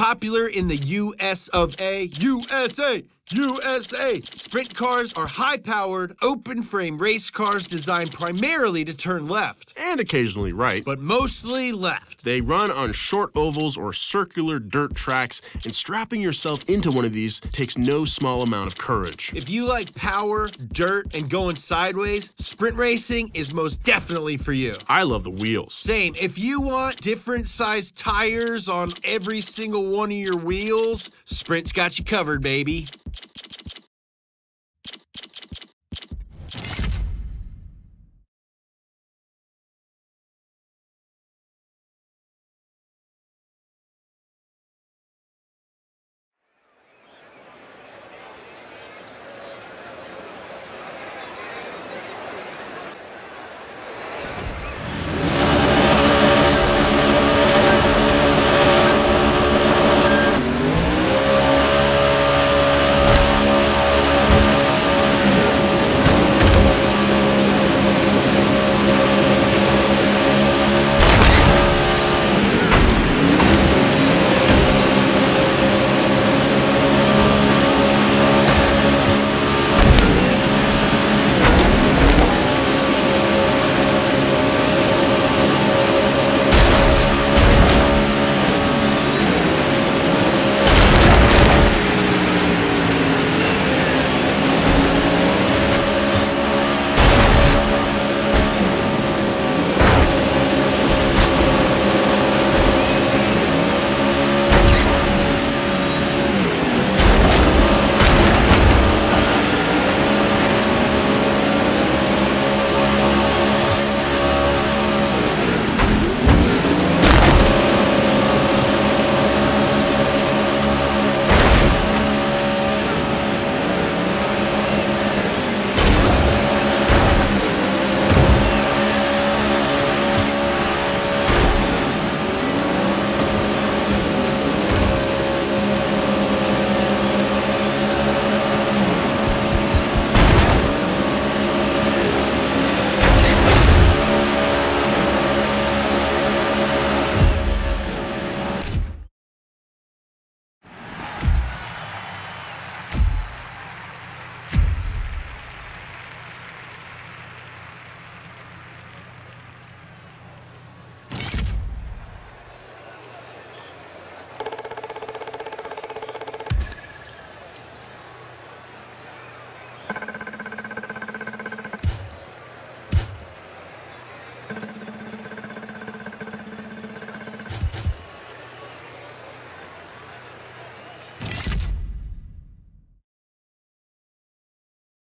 Popular in the US of A, USA, USA. Sprint cars are high powered, open frame race cars designed primarily to turn left, And occasionally right. but mostly left. They run on short ovals or circular dirt tracks, and strapping yourself into one of these takes no small amount of courage. If you like power, dirt, and going sideways, sprint racing is most definitely for you. I love the wheels. Same. If you want different size tires on every single one of your wheels, Sprint's got you covered, baby.